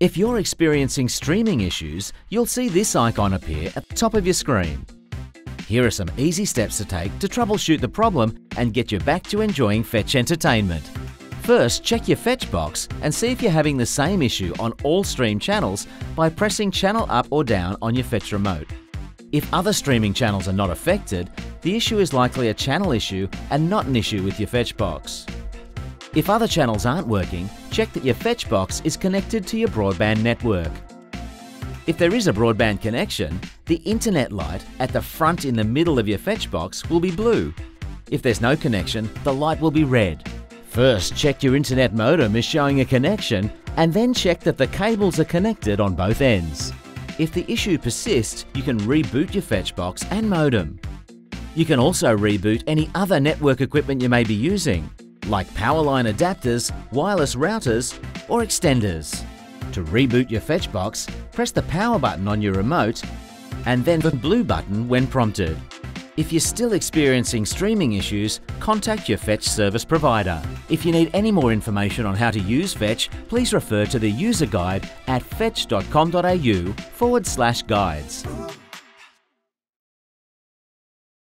If you're experiencing streaming issues, you'll see this icon appear at the top of your screen. Here are some easy steps to take to troubleshoot the problem and get you back to enjoying Fetch entertainment. First, check your Fetch box and see if you're having the same issue on all stream channels by pressing channel up or down on your Fetch remote. If other streaming channels are not affected, the issue is likely a channel issue and not an issue with your Fetch box. If other channels aren't working, check that your Fetch box is connected to your broadband network. If there is a broadband connection, the internet light at the front in the middle of your Fetch box will be blue. If there's no connection, the light will be red. First, check your internet modem is showing a connection and then check that the cables are connected on both ends. If the issue persists, you can reboot your Fetch box and modem. You can also reboot any other network equipment you may be using, like power line adapters, wireless routers, or extenders. To reboot your Fetch box, press the power button on your remote and then the blue button when prompted. If you're still experiencing streaming issues, contact your Fetch service provider. If you need any more information on how to use Fetch, please refer to the user guide at fetch.com.au forward slash guides.